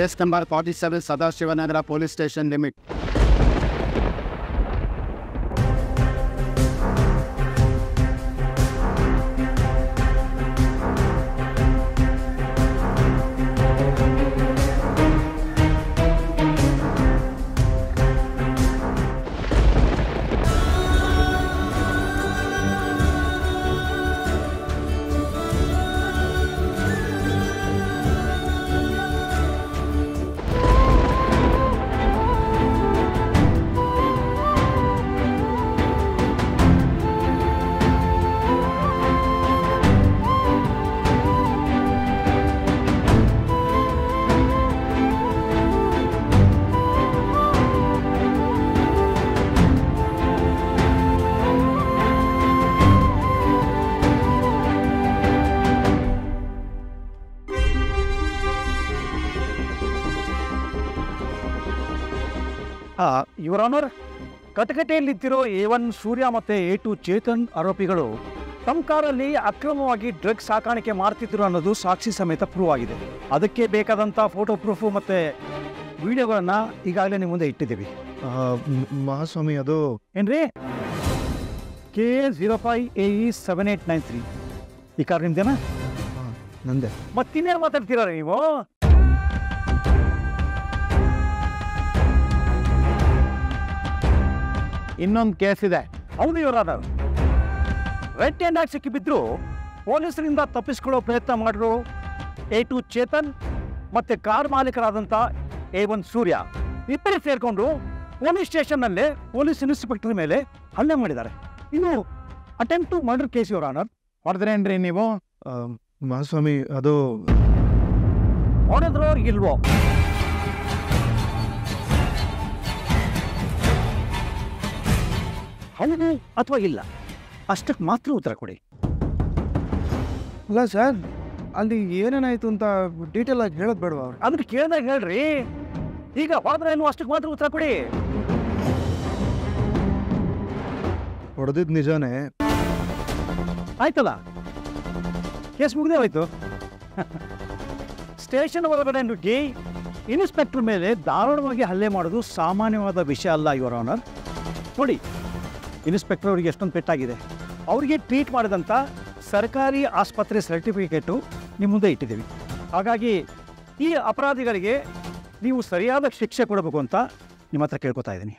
Case number forty seven Sadashivanagar police station limit your honour ಕಟಕಟೆಯಲ್ಲಿ ಇದ್ದಿರೋ A one Surya ಮತ್ತು A two Chetan ಆರೋಪಿಗಳು ತಮ್ಮ ಕಾರಲ್ಲಿ ಅಕ್ರಮವಾಗಿ ಡ್ರಗ್ಸ್ ಸಾಕಾಣಿಕೆ ಮಾಡ್ತಿದ್ರು ಅನ್ನೋದು ಸಾಕ್ಷಿ ಸಮೇತ ಪ್ರೂವ್ ಆಗಿದೆ. ಅದಕ್ಕೆ ಬೇಕಾದಂಥ ಫೋಟೋ ಪ್ರೂಫು ಮತ್ತು ವಿಡಿಯೋಗಳನ್ನು ಈಗಾಗಲೇ ನಿಮ್ಮ ಮುಂದೆ ಇಟ್ಟಿದ್ದೀವಿ. ಮಹಾಸ್ವಾಮಿ ಅದು ಏನ್ರಿ? K zero five A E seven eight nine three ಈ ಕಾರ್ ನಿಮ್ದೇನಾ? ನಂದೇ ನಂದೆ. ಮತ್ತಿನ್ನೇನು ಮಾತಾಡ್ತೀರ ನೀವು? ಇನ್ನೊಂದು ಕೇಸ್ ಇದೆ. ಹೌದು ಇವರಾದ ರೆಡ್ ಹ್ಯಾಂಡ್ ಆಗಿ ಸಿಕ್ಕಿಬಿದ್ರು ಪೊಲೀಸರಿಂದ ತಪ್ಪಿಸ್ಕೊಳ್ಳೋ ಪ್ರಯತ್ನ ಮಾಡಿದ್ರು ಎ ಟು ಚೇತನ್ ಮತ್ತೆ ಕಾರ್ ಮಾಲೀಕರಾದಂಥ ಎ ಒನ್ ಸೂರ್ಯ. ಇಬ್ಬರೇ ಸೇರಿಕೊಂಡು ಪೊಲೀಸ್ ಸ್ಟೇಷನ್ನಲ್ಲೇ ಪೊಲೀಸ್ ಇನ್ಸ್ಪೆಕ್ಟರ್ ಮೇಲೆ ಹಲ್ಲೆ ಮಾಡಿದ್ದಾರೆ. ಇನ್ನು ಅಟೆಂಪ್ಟ್ ಟು ಮರ್ಡರ್ ಕೇಸ್ ಇವರ ಆನರ್ ಹೊಡೆದ್ರೇನ್ರಿ ನೀವು? ಮಹಾಸ್ವಾಮಿ ಅದು ಹೊಡೆದ್ರೋ ಇಲ್ವೋ? ಹೌದು ಅಥವಾ ಇಲ್ಲ? ಅಷ್ಟಕ್ಕೆ ಮಾತ್ರ ಉತ್ತರ ಕೊಡಿ. ಅಲ್ಲ ಸರ್ ಅಲ್ಲಿ ಏನೇನಾಯ್ತು ಅಂತ ಡೀಟೇಲ್ ಆಗಿ ಹೇಳೋದು ಬೇಡವಾ ಅವ್ರು? ಕೇಳ್ದಾಗ ಕೇಳಿದಾಗ ಹೇಳ್ರಿ. ಈಗ ಹೋದ್ರೆ ಏನು ಅಷ್ಟಕ್ಕೆ ಮಾತ್ರ ಉತ್ತರ ಕೊಡಿ? ಹೊಡೆದಿದ್ದು ನಿಜಾನೇ? ಆಯ್ತಲ್ಲ? ಕೇಸ್ ಮುಗಿದೆ ಹೋಯ್ತು. ಸ್ಟೇಷನ್ ಒಳಗಡೆ ನುಗ್ಗಿ ಇನ್ಸ್ಪೆಕ್ಟರ್ ಮೇಲೆ ದಾರುಣವಾಗಿ ಹಲ್ಲೆ ಮಾಡೋದು ಸಾಮಾನ್ಯವಾದ ವಿಷಯ ಅಲ್ಲ ಇವರ ಆನರ್ ನೋಡಿ ಇನ್ಸ್ಪೆಕ್ಟರ್ ಅವರಿಗೆ ಎಷ್ಟೊಂದು ಪೆಟ್ಟಾಗಿದೆ. ಅವರಿಗೆ ಟ್ರೀಟ್ ಮಾಡಿದಂಥ ಸರ್ಕಾರಿ ಆಸ್ಪತ್ರೆ ಸರ್ಟಿಫಿಕೇಟು ನಿಮ್ಮ ಮುಂದೆ ಇಟ್ಟಿದ್ದೀವಿ. ಹಾಗಾಗಿ ಈ ಅಪರಾಧಿಗಳಿಗೆ ನೀವು ಸರಿಯಾದ ಶಿಕ್ಷೆ ಕೊಡಬೇಕು ಅಂತ ನಿಮ್ಮ ಹತ್ರ ಕೇಳ್ಕೊತಾ ಇದ್ದೀನಿ.